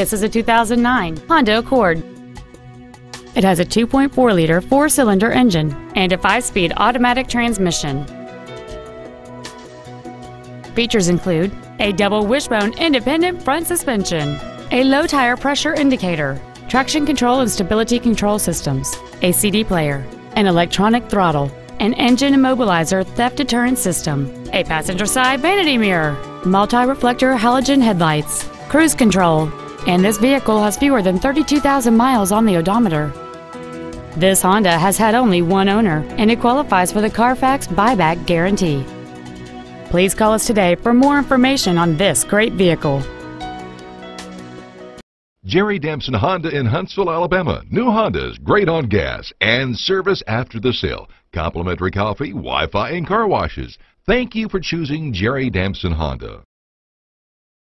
This is a 2009 Honda Accord. It has a 2.4-liter four-cylinder engine and a five-speed automatic transmission. Features include a double wishbone independent front suspension, a low tire pressure indicator, traction control and stability control systems, a CD player, an electronic throttle, an engine immobilizer theft deterrent system, a passenger side vanity mirror, multi-reflector halogen headlights, cruise control, and this vehicle has fewer than 32,000 miles on the odometer. This Honda has had only one owner and it qualifies for the Carfax buyback guarantee. Please call us today for more information on this great vehicle. Jerry Damson Honda in Huntsville, Alabama. New Hondas, great on gas and service after the sale. Complimentary coffee, Wi-Fi, and car washes. Thank you for choosing Jerry Damson Honda.